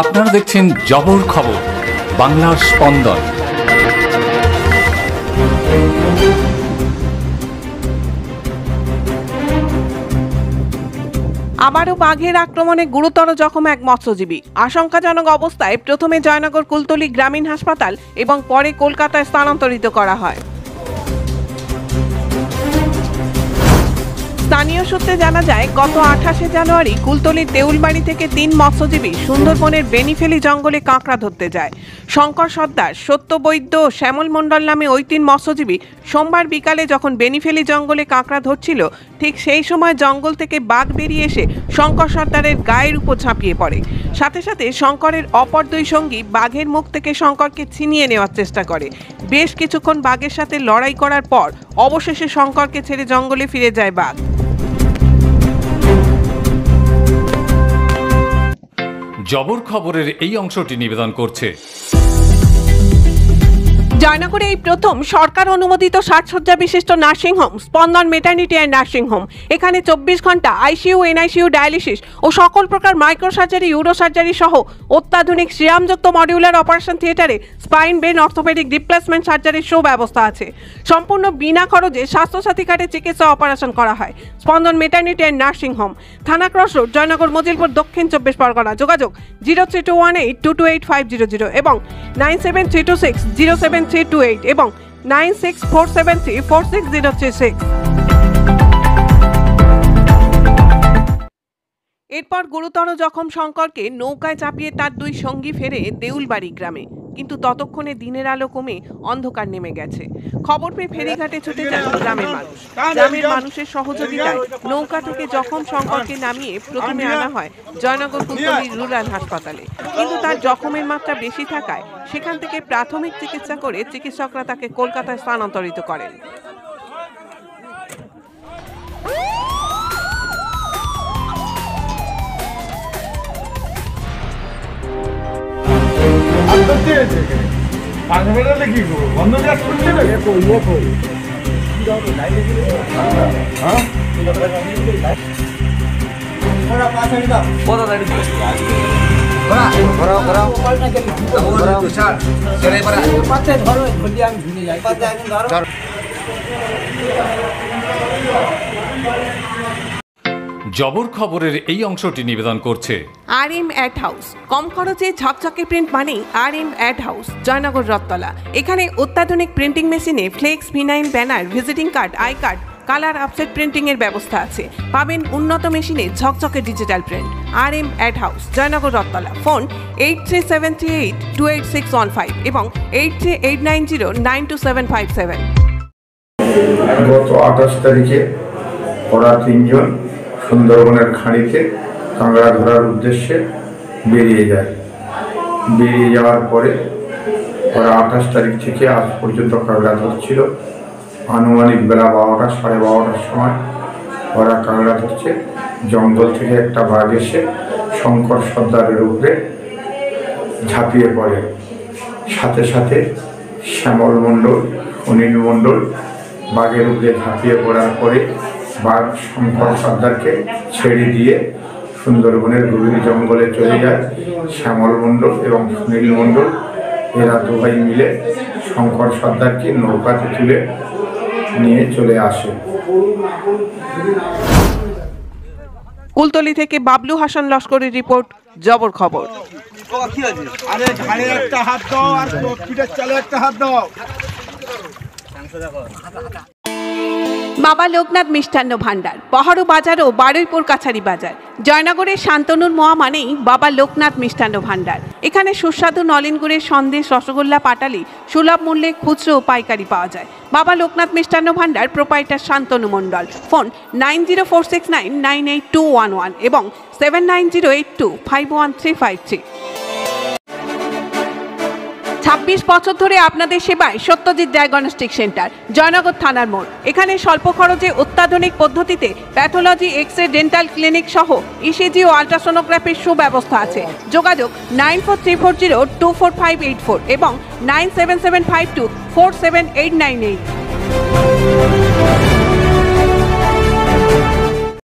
আপনারা দেখছেন জবর খবর, বাংলার স্পন্দন। আবারও বাঘের আক্রমণে গুরুতর জখম এক মৎস্যজীবী। আশঙ্কাজনক অবস্থায় প্রথমে জয়নগর কুলতলি গ্রামীণ হাসপাতাল এবং পরে কলকাতায় স্থানান্তরিত করা হয়। স্থানীয় সূত্রে জানা যায়, গত আঠাশে জানুয়ারি কুলতলির দেউলবাড়ি থেকে তিন মৎস্যজীবী সুন্দরবনের বেনিফেলি জঙ্গলে কাঁকড়া ধরতে যায়। শঙ্কর সর্দার সত্য বৈদ্য শ্যামল মণ্ডল নামে ওই তিন মৎস্যজীবী সোমবার বিকালে যখন বেনিফেলি জঙ্গলে কাঁকড়া ধরছিল, ঠিক সেই সময় জঙ্গল থেকে বাঘ বেরিয়ে এসে শঙ্কর সর্দারের গায়ের উপর ঝাঁপিয়ে পড়ে। সাথে সাথে শঙ্করের অপর দুই সঙ্গী বাঘের মুখ থেকে শঙ্করকে ছিনিয়ে নেওয়ার চেষ্টা করে। বেশ কিছুক্ষণ বাঘের সাথে লড়াই করার পর অবশেষে শঙ্করকে ছেড়ে জঙ্গলে ফিরে যায় বাঘ। জবর খবরের এই অংশটি নিবেদন করছে। জয়নগরে এই প্রথম সরকার অনুমোদিত সাজসজ্জা বিশিষ্ট নার্সিংহোম স্পন্দন মেটার্নিটি অ্যান্ড নার্সিংহোম এখানে চব্বিশ ঘণ্টা আইসিইউ, এনআইসিইউ, ডায়ালিসিস ও সকল প্রকার মাইক্রো সার্জারি ইউরো সার্জারি সহ অত্যাধুনিক শ্রীরামযুক্ত মডিউলার অপারেশন থিয়েটারে স্পাইন বেন অর্থোপেডিক রিপ্লেসমেন্ট সার্জারির শো ব্যবস্থা আছে। সম্পূর্ণ বিনা খরচে স্বাস্থ্যসাথী কার্ডে চিকিৎসা অপারেশন করা হয়। Spandan maternity and nursing home থানা ক্রস রোড জয়নগর, মজিলপুর, দক্ষিণ চব্বিশ পরগনা। যোগাযোগ zero three two one eight two two eight five zero zero এবং nine seven three two six zero seven two eight এবং nine six four seven three four six এরপর গুরুতর জখম শঙ্করকে নৌকায় চাপিয়ে তার দুই সঙ্গী ফেরে দেউলবাড়ি গ্রামে। কিন্তু ততক্ষণে দিনের আলো কমে অন্ধকার নেমে গেছে। খবর পেয়ে ফেরিঘাটে ছুটে যান গ্রামের মানুষ। গ্রামের মানুষের সহযোগিতায় নৌকা থেকে জখম শঙ্করকে নামিয়ে প্রথমে আনা হয় জয়নগর কুলতলির রুরাল হাসপাতালে। কিন্তু তার জখমের মাত্রা বেশি থাকায় সেখান থেকে প্রাথমিক চিকিৎসা করে চিকিৎসকরা তাকে কলকাতায় স্থানান্তরিত করেন। পাঁচ বেড়ালে কি করবো বন্ধ গ্যাস করছে না হ্যাঁ জবর খবরের এই অংশটি নিবেদন করছে। আর এম অ্যাড হাউস কম খরচে ঝকঝকে প্রিন্ট মানেই R M ad house Joynagar Rathtala. এখানে অত্যাধুনিক প্রিন্টিং মেশিনে flex vinyl banner visiting card I card colour offset printing এর ব্যবস্থা আছে। পাবেন উন্নত মেশিনে ঝকঝকে digital print R M ad house Joynagar Rathtala. Phone eight three seven three eight two eight six one five এবং eight three eight nine zero nine two seven five seven গত আঠাশ তারিখে ওরা তিনজন সুন্দরবনের খাঁড়িতে কাঁকড়া ধরার উদ্দেশ্যে বেরিয়ে যায়। বেরিয়ে যাওয়ার পরে ওরা আঠাশ তারিখ থেকে আজ পর্যন্ত কাঁকড়া ধরছিল আনুমানিক বেলা বারোটা, সাড়ে বারোটার সময় ওরা কাঁকড়া ধরছে জঙ্গল থেকে একটা বাঘ এসে শঙ্কর সর্দারের উপরে ঝাঁপিয়ে পড়ে। সাথে সাথে শ্যামল মণ্ডল, অনিল মণ্ডল বাঘের উপরে ঝাঁপিয়ে পড়ার পরে বাঘ শঙ্কর সর্দারকে ছেড়ে দিয়ে সুন্দরবনের গভীর জঙ্গলে চলে যায়। শ্যামল মণ্ডল এবং সুনীল মণ্ডল এরা দুভাই মিলে শঙ্কর সর্দারকে নৌকাতে তুলে নিয়ে চলে আসে। কুলতলি থেকে বাবলু হাসান লস্করের রিপোর্ট জবর খবর। আরে ঘাড়ে একটা হাত দাও আর পিঠের চালে একটা হাত দাও। বাবা লোকনাথ মিষ্টান্ন ভাণ্ডার পহাড়ু বাজার ও বারুইপুর কাছারি বাজার। জয়নগরের শান্তনুর মোয়া মানেই বাবা লোকনাথ মিষ্টান্ন ভাণ্ডার। এখানে সুস্বাদু নলেন গুড়ের সন্দেশ, রসগোল্লা, পাটালি, সুলভ মূল্যে খুচরো ও পাইকারি পাওয়া যায়। Baba Loknath Mishtanna Bhandar, proprietor Shantanu Mondal. Phone nine zero four six nine nine eight two one one এবং seven nine zero eight two five one three five three. ছাব্বিশ বছর ধরে আপনাদের সেবায় সত্যজিৎ ডায়াগনস্টিক সেন্টার, জয়নগর থানার মোড়। এখানে স্বল্প খরচে অত্যাধুনিক পদ্ধতিতে pathology X ray dental clinic সহ ইসিজি ও আলট্রাসোনোগ্রাফির সুব্যবস্থা আছে। যোগাযোগ nine four three four zero two four five eight four এবং nine seven seven five two four seven eight nine eight.